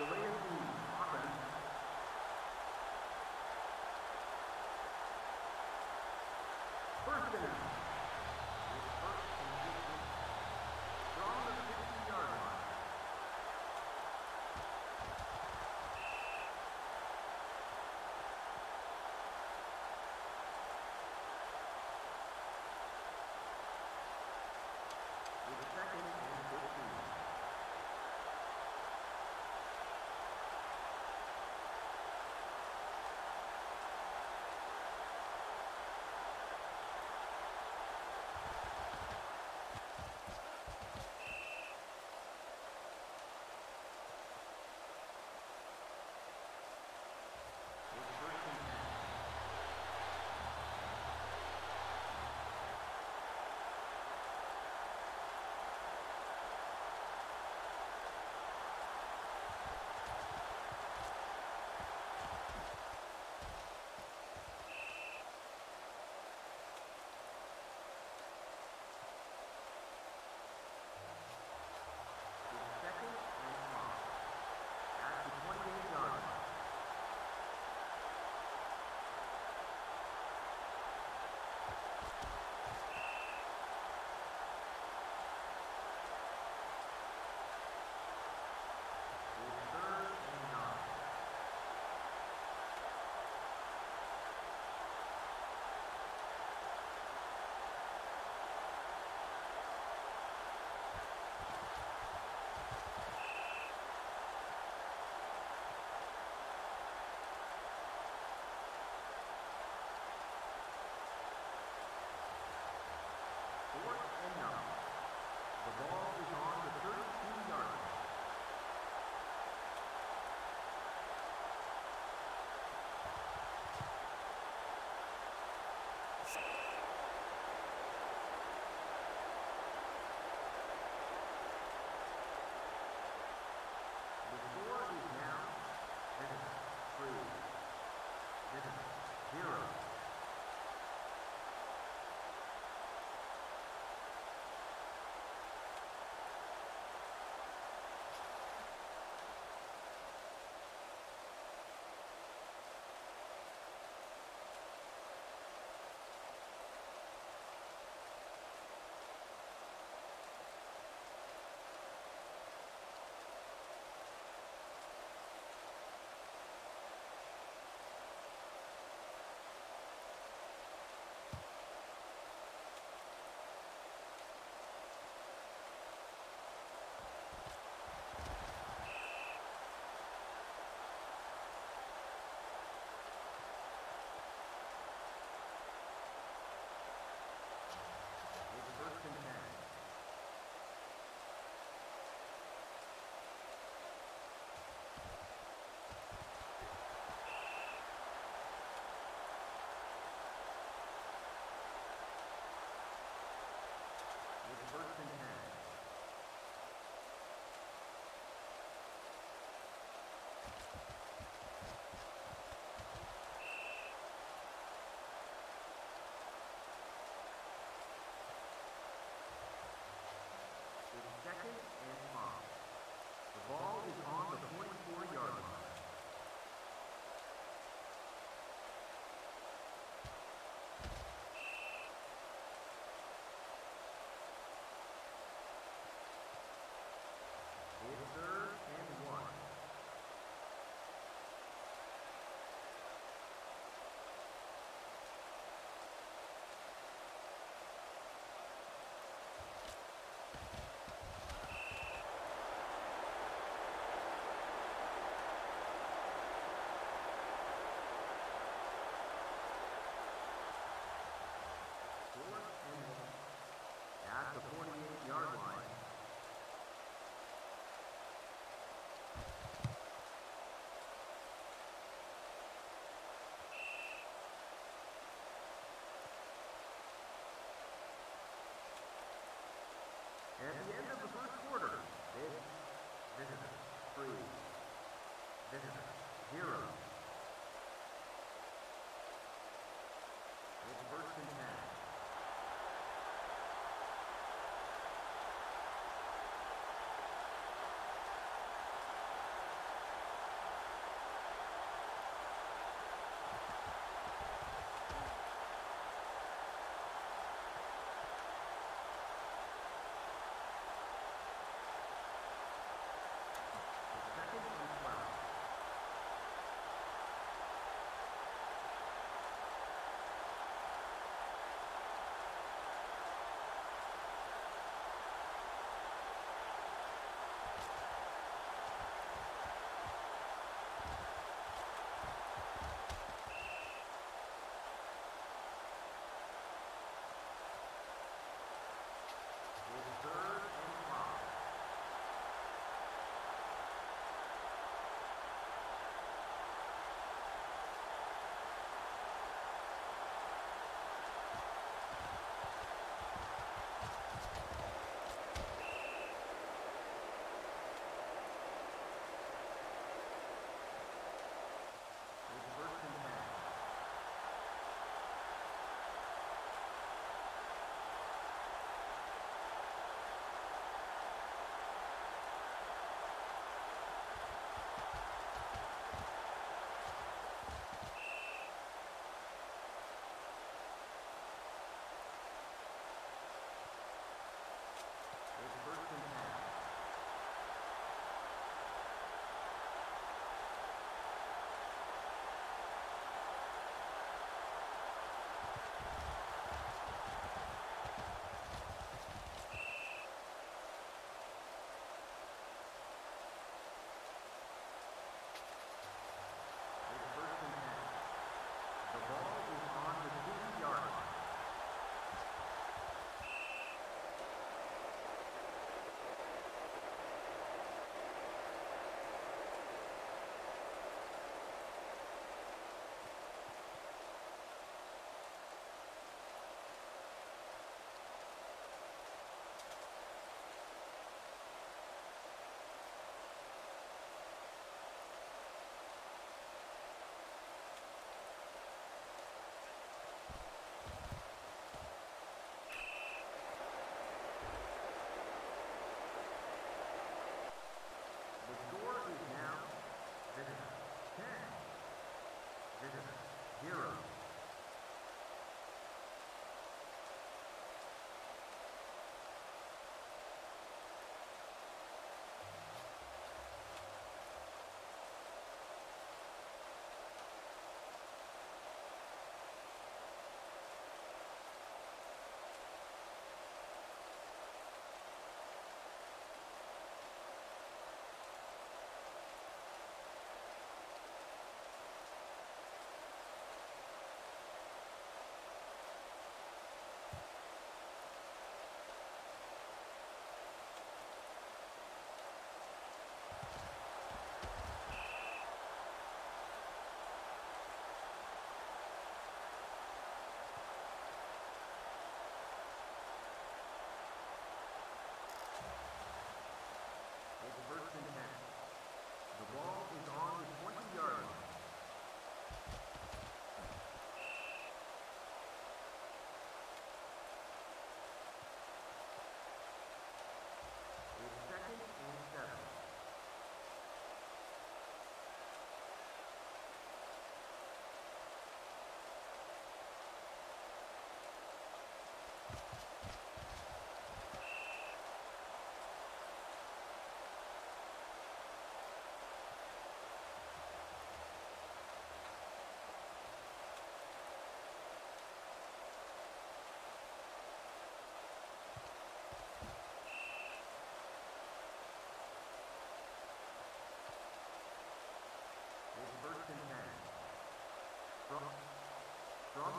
Delay of Yes.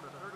the 30.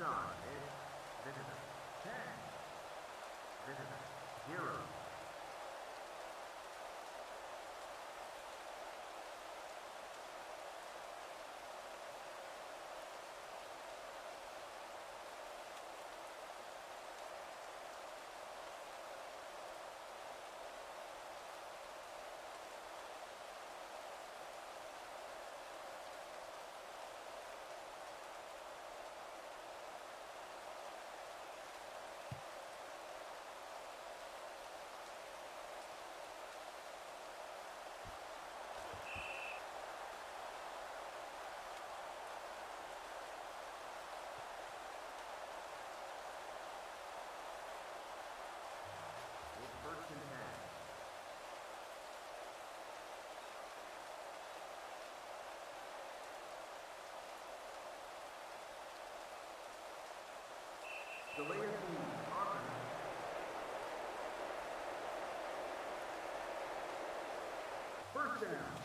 time is minute 10, minute 0. First down.